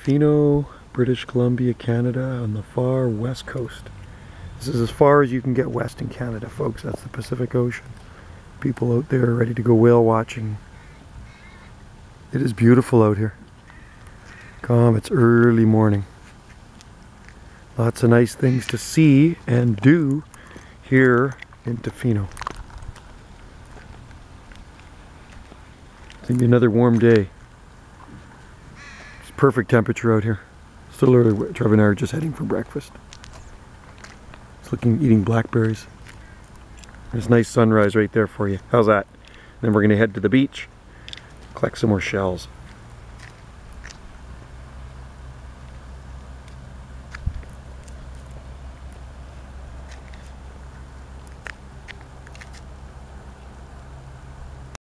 Tofino, British Columbia, Canada on the far west coast. This is as far as you can get west in Canada, folks. That's the Pacific Ocean. People out there ready to go whale watching. It is beautiful out here. Come, it's early morning. Lots of nice things to see and do here in Tofino. It's gonna be another warm day. Perfect temperature out here. Still early. Trevor and I are just heading for breakfast. It's looking, eating blackberries. There's nice sunrise right there for you. How's that? Then we're gonna head to the beach, collect some more shells.